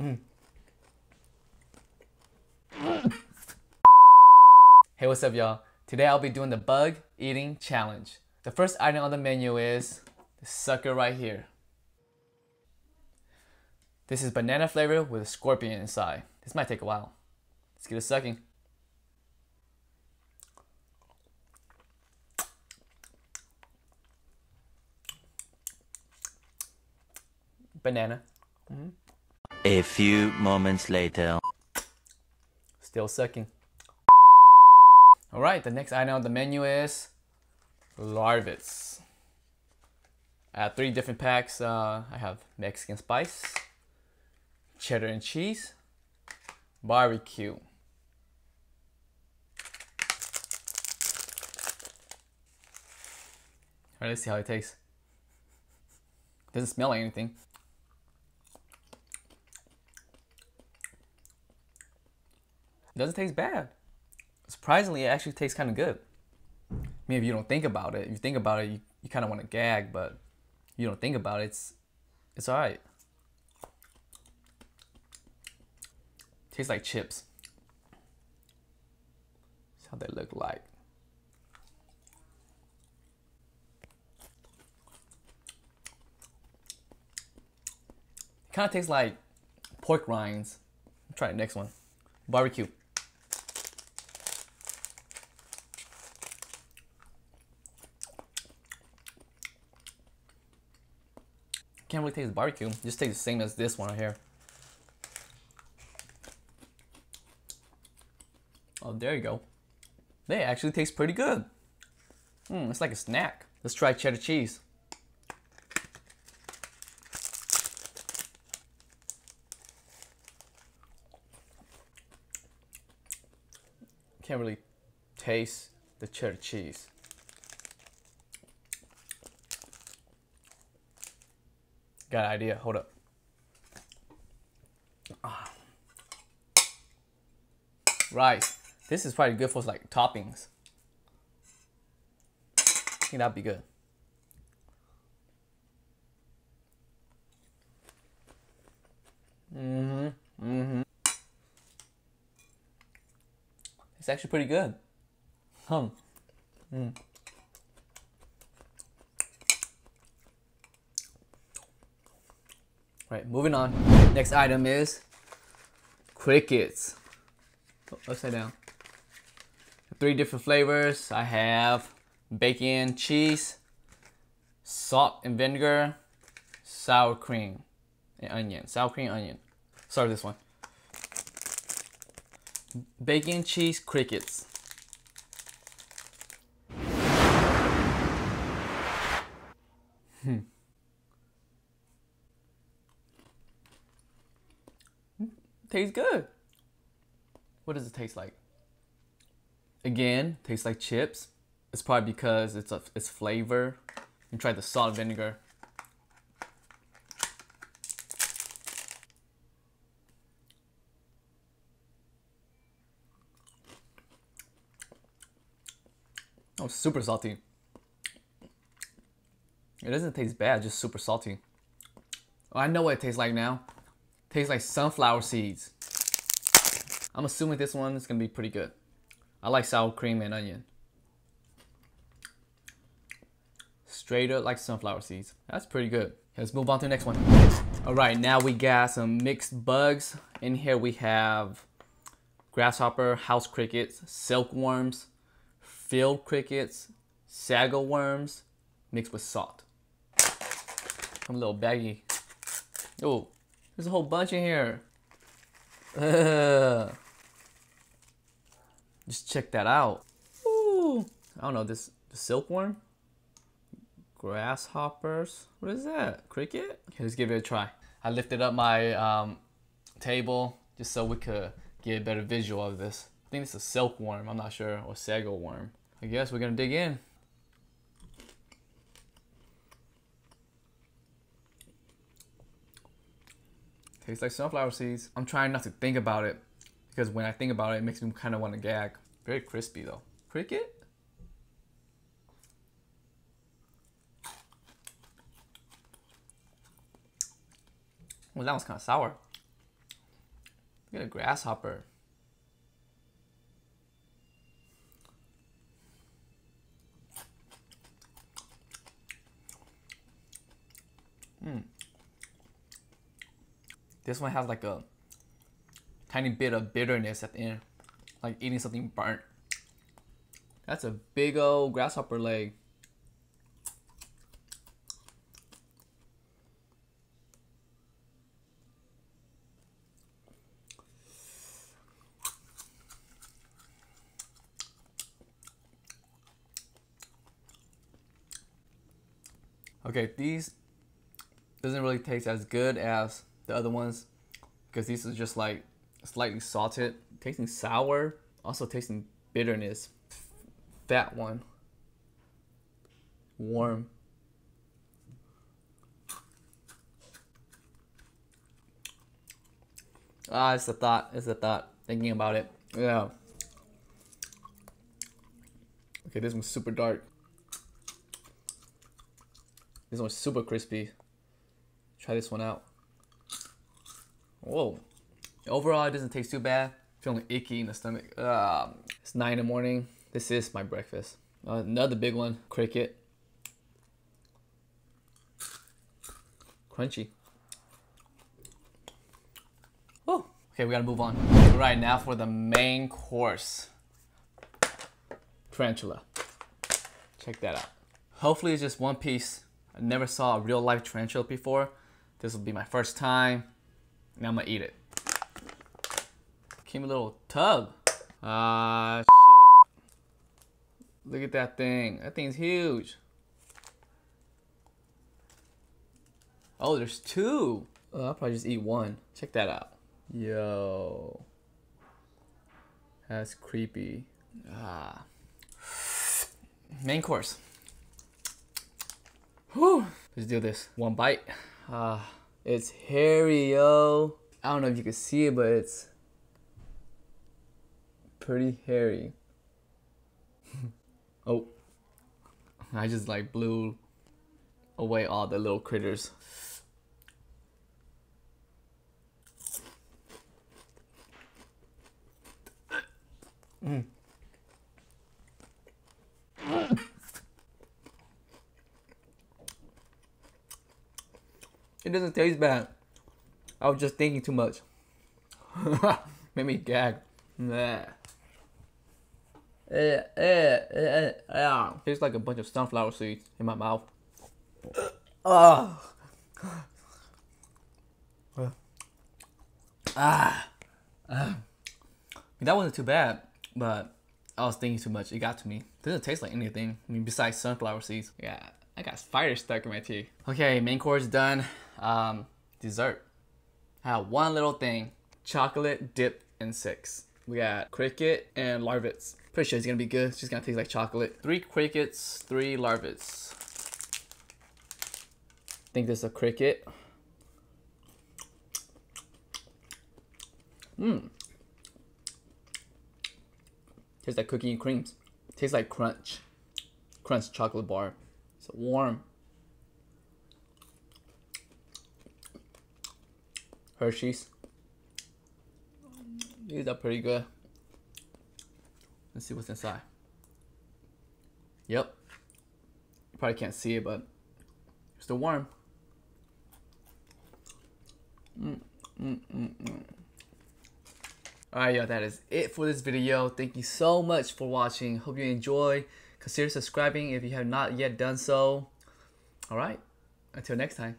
Hey, what's up, y'all? Today I'll be doing the bug eating challenge. The first item on the menu is the sucker right here. This is banana flavor with a scorpion inside. This might take a while. Let's get it sucking. Banana. Mm-hmm. A few moments later. Still sucking. All right, the next item on the menu is Larvets. I have three different packs. Uh, I have Mexican spice, cheddar and cheese, barbecue. All right, let's see how it tastes. Doesn't smell like anything. Doesn't taste bad. Surprisingly, it actually tastes kind of good. I mean, if you don't think about it, if you think about it, you, you kind of want to gag, but you don't think about it, it's, it's all right. Tastes like chips. That's how they look like. Kind of tastes like pork rinds. Try the next one. Barbecue. Can't really taste barbecue. It just tastes the same as this one right here. Oh, there you go. They actually taste pretty good. Hmm, it's like a snack. Let's try cheddar cheese. Can't really taste the cheddar cheese. Got an idea. Hold up. Ah. Rice. This is probably good for like toppings. I think that'd be good. Mm-hmm. Mm-hmm. It's actually pretty good. Hum. Mm. Right, moving on. Next item is crickets. Oh, upside down. Three different flavors. I have bacon, cheese, salt and vinegar, sour cream, and onion. Sour cream, onion. With this one. Bacon, cheese, crickets. Hmm. Tastes good. What does it taste like? Again, tastes like chips. It's probably because it's a it's flavor. You try the salt vinegar. Oh, super salty. It doesn't taste bad, just super salty. Oh, I know what it tastes like now. Tastes like sunflower seeds. I'm assuming this one is gonna be pretty good. I like sour cream and onion. Straight up like sunflower seeds. That's pretty good. Let's move on to the next one. All right, now we got some mixed bugs. In here we have grasshopper, house crickets, silkworms, field crickets, sago worms, mixed with salt. I'm a little baggy. Oh, there's a whole bunch in here. Just check that out. Ooh. I don't know, this silkworm? Grasshoppers? What is that? Cricket? Okay, let's give it a try. I lifted up my um, table just so we could get a better visual of this. I think it's a silkworm, I'm not sure, or sago worm. I guess we're gonna dig in. Tastes like sunflower seeds. I'm trying not to think about it because when I think about it, it makes me kind of want to gag. Very crispy though. Cricket? Well, that was kind of sour. Look at a grasshopper. Mm. This one has like a tiny bit of bitterness at the end, like eating something burnt. That's a big old grasshopper leg. Okay, these doesn't really taste as good as the other ones because these are just like slightly salted, tasting sour, also tasting bitterness. That one, warm. Ah, it's a thought. It's a thought. Thinking about it. Yeah. Okay, this one's super dark. This one's super crispy. Try this one out. Whoa. Overall, it doesn't taste too bad. Feeling icky in the stomach. Um, it's 9 in the morning. This is my breakfast. Uh, another big one, cricket. Crunchy. Whoa. Okay, we gotta move on. All right, now for the main course. Tarantula. Check that out. Hopefully it's just one piece. I never saw a real life tarantula before. This will be my first time. And I'm gonna eat it. Came a little tub. Ah, uh, shit. Look at that thing. That thing's huge. Oh, there's two. Oh, I'll probably just eat one. Check that out. Yo. That's creepy. Ah. Main course. Whew. Let's do this. One bite. Ah, it's hairy, yo. I don't know if you can see it, but it's pretty hairy. oh, I just like blew away all the little critters. Mm. It doesn't taste bad. I was just thinking too much. Made me gag. Nah. Eh, eh, eh. Tastes like a bunch of sunflower seeds in my mouth. Oh. Ah. ah. That wasn't too bad, but I was thinking too much. It got to me. It doesn't taste like anything. I mean, besides sunflower seeds. Yeah, I got fire stuck in my teeth. Okay, main course done. Um, dessert. I have one little thing. Chocolate dip in six. We got cricket and larvets. Pretty sure it's gonna be good. It's just gonna taste like chocolate. Three crickets, three larvets. think this is a cricket. Mmm. Tastes like cookie and creams. Tastes like crunch. Crunch chocolate bar. Warm. Hershey's. These are pretty good. Let's see what's inside. Yep. You probably can't see it, but it's still warm. Mm, mm, mm, mm. Alright, y'all, that is it for this video. Thank you so much for watching. Hope you enjoy. Consider subscribing if you have not yet done so. Alright, until next time.